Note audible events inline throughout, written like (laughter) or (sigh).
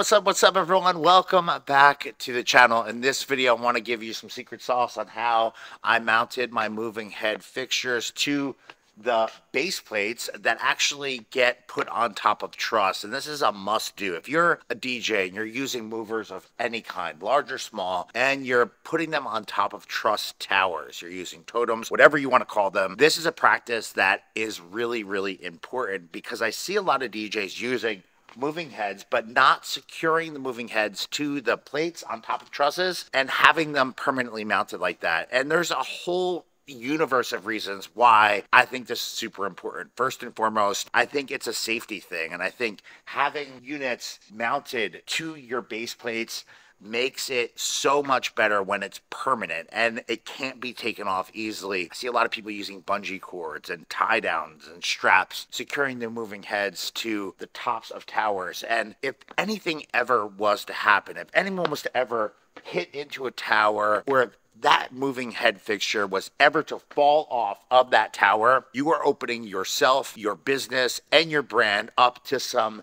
what's up, what's up, everyone? Welcome back to the channel. In this video, I want to give you some secret sauce on how I mounted my moving head fixtures to the base plates that actually get put on top of truss. And this is a must do. If you're a DJ and you're using movers of any kind, large or small, and you're putting them on top of truss towers, you're using totems, whatever you want to call them, this is a practice that is really, really important because I see a lot of DJs using moving heads, but not securing the moving heads to the plates on top of trusses and having them permanently mounted like that. And there's a whole universe of reasons why I think this is super important. First and foremost, I think it's a safety thing. And I think having units mounted to your base plates makes it so much better when it's permanent and it can't be taken off easily. I see a lot of people using bungee cords and tie downs and straps, securing their moving heads to the tops of towers. And if anything ever was to happen, if anyone was to ever hit into a tower or that moving head fixture was ever to fall off of that tower, you are opening yourself, your business, and your brand up to some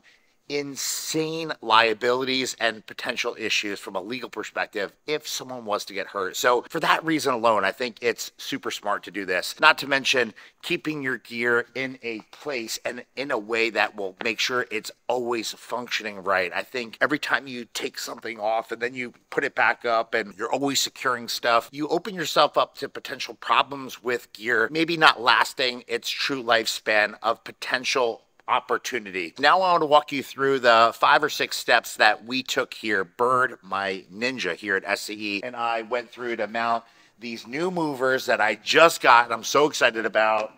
insane liabilities and potential issues from a legal perspective if someone was to get hurt. So, for that reason alone, I think it's super smart to do this. Not to mention keeping your gear in a place and in a way that will make sure it's always functioning right. I think every time you take something off and then you put it back up and you're always securing stuff, you open yourself up to potential problems with gear, maybe not lasting its true lifespan of potential opportunity. Now I want to walk you through the five or six steps that we took here. Bird, my ninja here at SCE, and I went through to mount these new movers that I just got and I'm so excited about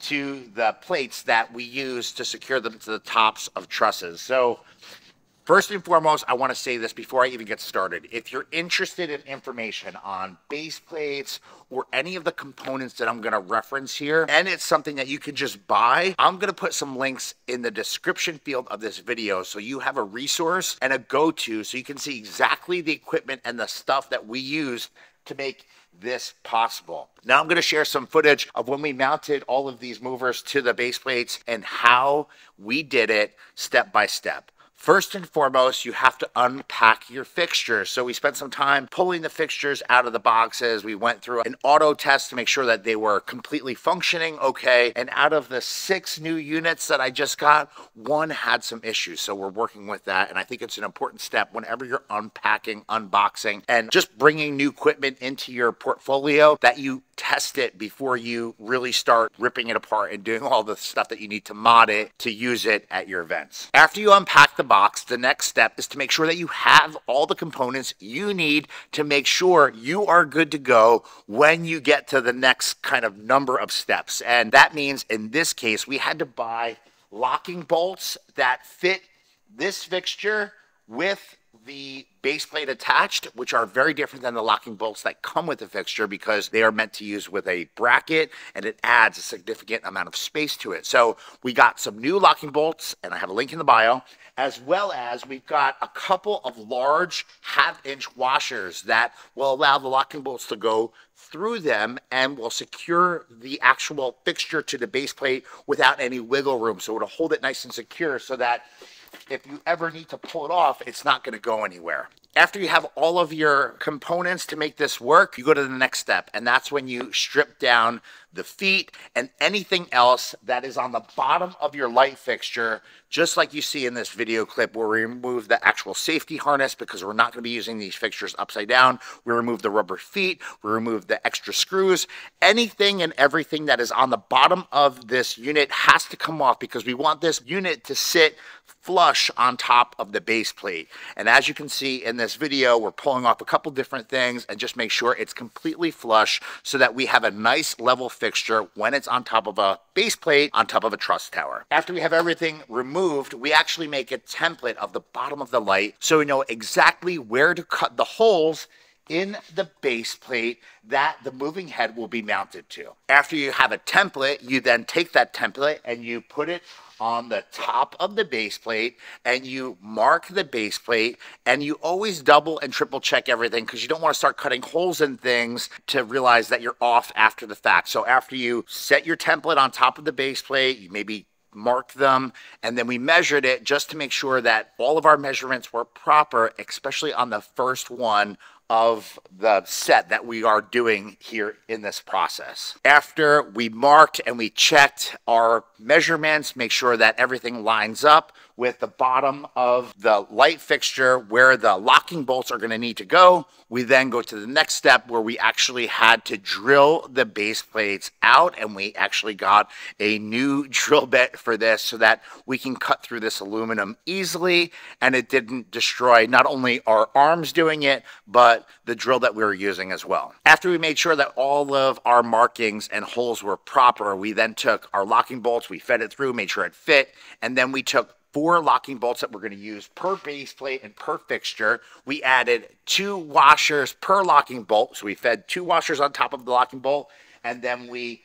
to the plates that we use to secure them to the tops of trusses. So First and foremost, I want to say this before I even get started. If you're interested in information on base plates or any of the components that I'm going to reference here, and it's something that you can just buy, I'm going to put some links in the description field of this video so you have a resource and a go-to so you can see exactly the equipment and the stuff that we use to make this possible. Now I'm going to share some footage of when we mounted all of these movers to the base plates and how we did it step by step. First and foremost, you have to unpack your fixtures. So we spent some time pulling the fixtures out of the boxes. We went through an auto test to make sure that they were completely functioning okay. And out of the six new units that I just got, one had some issues. So we're working with that. And I think it's an important step whenever you're unpacking, unboxing, and just bringing new equipment into your portfolio that you test it before you really start ripping it apart and doing all the stuff that you need to mod it to use it at your events. After you unpack the box, the next step is to make sure that you have all the components you need to make sure you are good to go when you get to the next kind of number of steps. And that means in this case, we had to buy locking bolts that fit this fixture with the base plate attached, which are very different than the locking bolts that come with the fixture because they are meant to use with a bracket and it adds a significant amount of space to it. So we got some new locking bolts and I have a link in the bio as well as we've got a couple of large half inch washers that will allow the locking bolts to go through them and will secure the actual fixture to the base plate without any wiggle room. So it'll hold it nice and secure so that if you ever need to pull it off, it's not going to go anywhere. After you have all of your components to make this work, you go to the next step, and that's when you strip down the feet and anything else that is on the bottom of your light fixture, just like you see in this video clip where we remove the actual safety harness because we're not going to be using these fixtures upside down. We remove the rubber feet, we remove the extra screws. Anything and everything that is on the bottom of this unit has to come off because we want this unit to sit flush on top of the base plate. And as you can see in this video, we're pulling off a couple different things and just make sure it's completely flush so that we have a nice level fixture when it's on top of a base plate on top of a truss tower. After we have everything removed, we actually make a template of the bottom of the light so we know exactly where to cut the holes in the base plate that the moving head will be mounted to. After you have a template, you then take that template and you put it on the top of the base plate and you mark the base plate and you always double and triple check everything because you don't want to start cutting holes in things to realize that you're off after the fact. So after you set your template on top of the base plate, you maybe mark them, and then we measured it just to make sure that all of our measurements were proper, especially on the first one of the set that we are doing here in this process. After we marked and we checked our measurements, make sure that everything lines up with the bottom of the light fixture where the locking bolts are going to need to go. We then go to the next step where we actually had to drill the base plates out and we actually got a new (laughs) drill bit for this so that we can cut through this aluminum easily and it didn't destroy not only our arms doing it, but the drill that we were using as well. After we made sure that all of our markings and holes were proper, we then took our locking bolts, we fed it through, made sure it fit, and then we took four locking bolts that we're going to use per base plate and per fixture. We added two washers per locking bolt. So we fed two washers on top of the locking bolt, and then we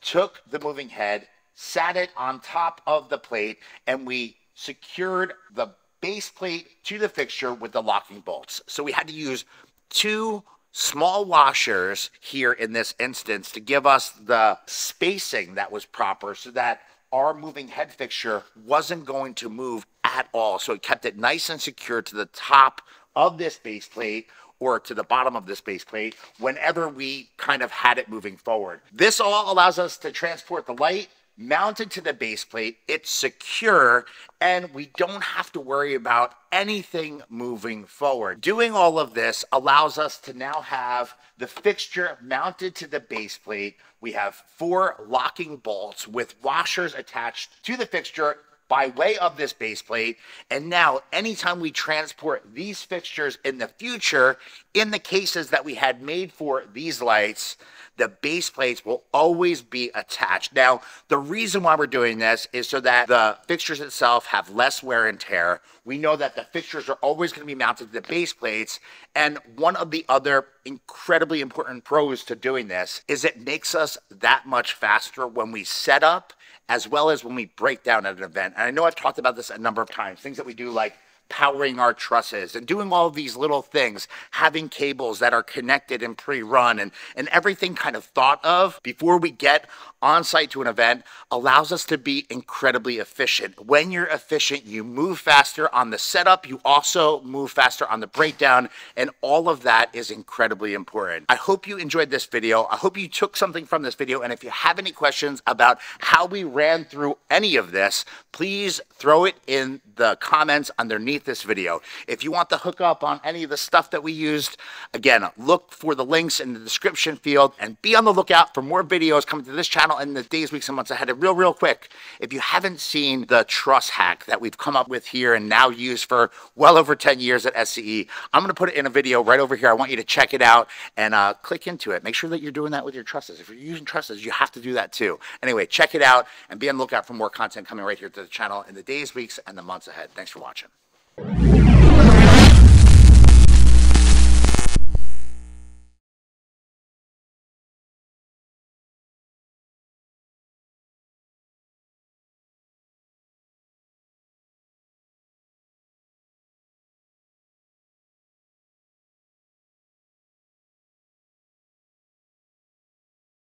took the moving head, sat it on top of the plate, and we secured the base plate to the fixture with the locking bolts. So we had to use two small washers here in this instance to give us the spacing that was proper so that our moving head fixture wasn't going to move at all. So it kept it nice and secure to the top of this base plate or to the bottom of this base plate whenever we kind of had it moving forward. This all allows us to transport the light mounted to the base plate. It's secure and we don't have to worry about anything moving forward. Doing all of this allows us to now have the fixture mounted to the base plate. We have four locking bolts with washers attached to the fixture by way of this base plate. And now, anytime we transport these fixtures in the future, in the cases that we had made for these lights, the base plates will always be attached. Now, the reason why we're doing this is so that the fixtures itself have less wear and tear. We know that the fixtures are always going to be mounted to the base plates. And one of the other incredibly important pros to doing this is it makes us that much faster when we set up as well as when we break down at an event. And I know I've talked about this a number of times, things that we do like powering our trusses and doing all these little things, having cables that are connected and pre-run and, and everything kind of thought of before we get on site to an event allows us to be incredibly efficient. When you're efficient, you move faster on the setup, you also move faster on the breakdown, and all of that is incredibly important. I hope you enjoyed this video. I hope you took something from this video, and if you have any questions about how we ran through any of this, please throw it in the comments underneath this video. If you want to hook up on any of the stuff that we used, again, look for the links in the description field and be on the lookout for more videos coming to this channel channel in the days, weeks, and months ahead. Real, real quick, if you haven't seen the truss hack that we've come up with here and now used for well over 10 years at SCE, I'm going to put it in a video right over here. I want you to check it out and uh, click into it. Make sure that you're doing that with your trusses. If you're using trusses, you have to do that too. Anyway, check it out and be on the lookout for more content coming right here to the channel in the days, weeks, and the months ahead. Thanks for watching.